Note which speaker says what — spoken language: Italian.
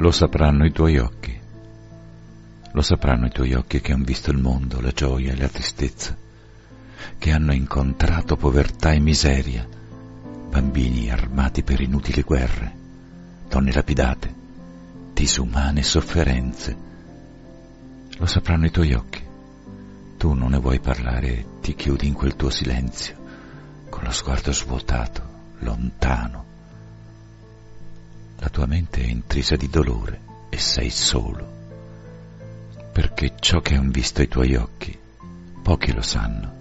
Speaker 1: Lo sapranno i tuoi occhi. Lo sapranno i tuoi occhi che hanno visto il mondo, la gioia e la tristezza, che hanno incontrato povertà e miseria, bambini armati per inutili guerre, donne lapidate, disumane sofferenze. Lo sapranno i tuoi occhi. Tu non ne vuoi parlare, ti chiudi in quel tuo silenzio, con lo sguardo svuotato, lontano. La tua mente è intrisa di dolore e sei solo perché ciò che han visto i tuoi occhi, pochi lo sanno.